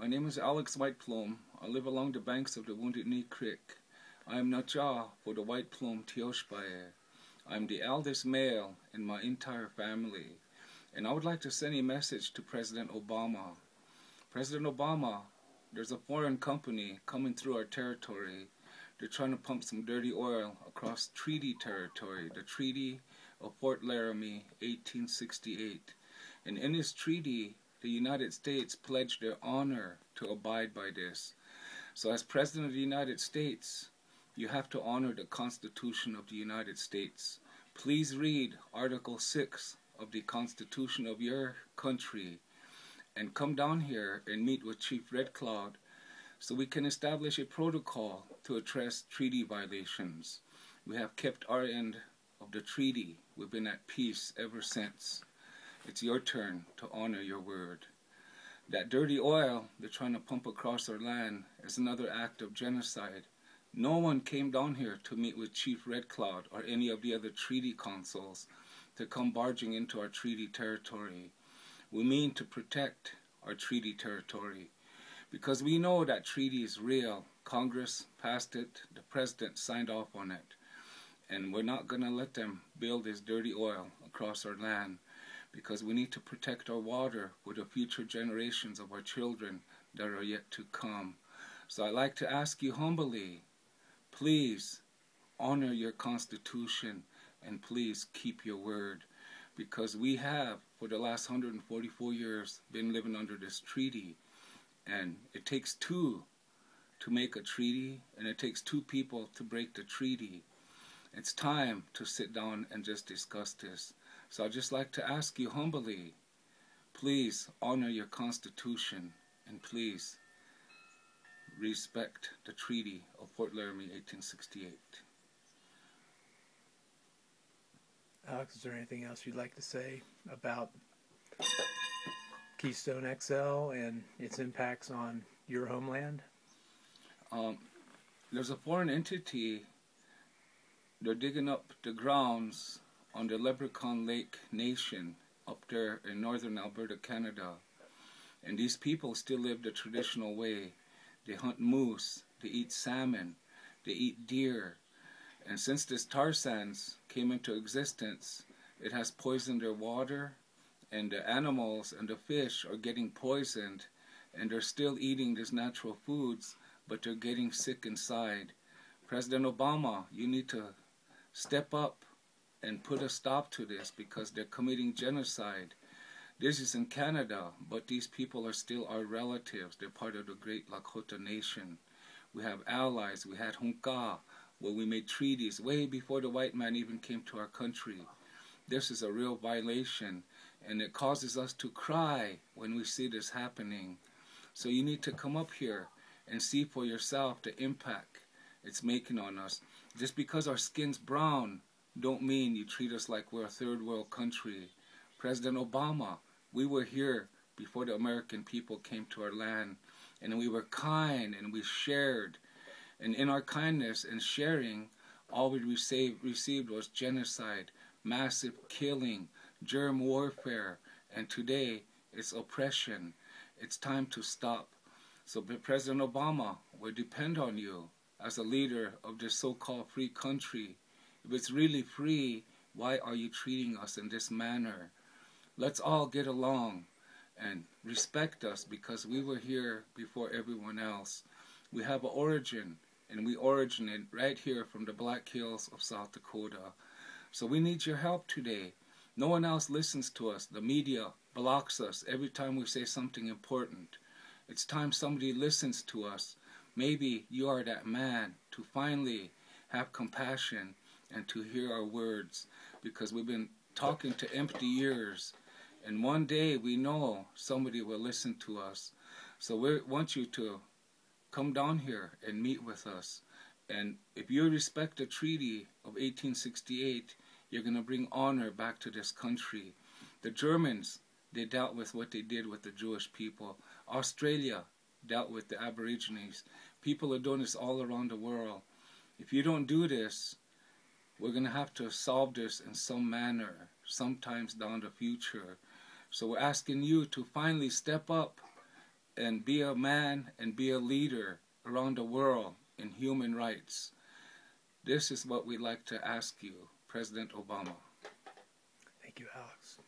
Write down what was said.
My name is Alex White Plume. I live along the banks of the Wounded Knee Creek. I am Naja for the White Plume Teoshpaye. I am the eldest male in my entire family. And I would like to send a message to President Obama. President Obama, there's a foreign company coming through our territory. They're trying to pump some dirty oil across treaty territory, the Treaty of Fort Laramie, 1868. And in this treaty, the United States pledged their honor to abide by this. So as President of the United States, you have to honor the Constitution of the United States. Please read Article 6 of the Constitution of your country and come down here and meet with Chief Red Cloud so we can establish a protocol to address treaty violations. We have kept our end of the treaty. We've been at peace ever since. It's your turn to honor your word. That dirty oil they're trying to pump across our land is another act of genocide. No one came down here to meet with Chief Red Cloud or any of the other treaty consuls to come barging into our treaty territory. We mean to protect our treaty territory because we know that treaty is real. Congress passed it, the president signed off on it, and we're not going to let them build this dirty oil across our land because we need to protect our water for the future generations of our children that are yet to come. So I'd like to ask you humbly, please honor your Constitution and please keep your word because we have, for the last 144 years, been living under this treaty. And it takes two to make a treaty, and it takes two people to break the treaty. It's time to sit down and just discuss this. So I'd just like to ask you humbly, please honor your Constitution and please respect the Treaty of Fort Laramie, 1868. Alex, is there anything else you'd like to say about Keystone XL and its impacts on your homeland? Um, there's a foreign entity, they're digging up the grounds on the Lubicon Lake Nation up there in northern Alberta, Canada. And these people still live the traditional way. They hunt moose, they eat salmon, they eat deer. And since this tar sands came into existence, it has poisoned their water, and the animals and the fish are getting poisoned, and they're still eating these natural foods, but they're getting sick inside. President Obama, you need to step up and put a stop to this because they're committing genocide. This is in Canada, but these people are still our relatives. They're part of the great Lakota nation. We have allies. We had Hunka, where we made treaties way before the white man even came to our country. This is a real violation, and it causes us to cry when we see this happening. So you need to come up here and see for yourself the impact it's making on us. Just because our skin's brown don't mean you treat us like we're a third world country. President Obama, we were here before the American people came to our land, and we were kind and we shared. And in our kindness and sharing, all we received, received was genocide, massive killing, germ warfare, and today it's oppression. It's time to stop. So, President Obama, we depend on you as a leader of this so-called free country if it's really free, why are you treating us in this manner? Let's all get along and respect us because we were here before everyone else. We have an origin, and we originate right here from the Black Hills of South Dakota. So we need your help today. No one else listens to us. The media blocks us every time we say something important. It's time somebody listens to us. Maybe you are that man to finally have compassion and to hear our words because we've been talking to empty ears. And one day we know somebody will listen to us. So we want you to come down here and meet with us. And if you respect the treaty of 1868, you're going to bring honor back to this country. The Germans, they dealt with what they did with the Jewish people. Australia dealt with the Aborigines. People are doing this all around the world. If you don't do this, we're going to have to solve this in some manner, sometimes down the future. So we're asking you to finally step up and be a man and be a leader around the world in human rights. This is what we'd like to ask you, President Obama. Thank you, Alex.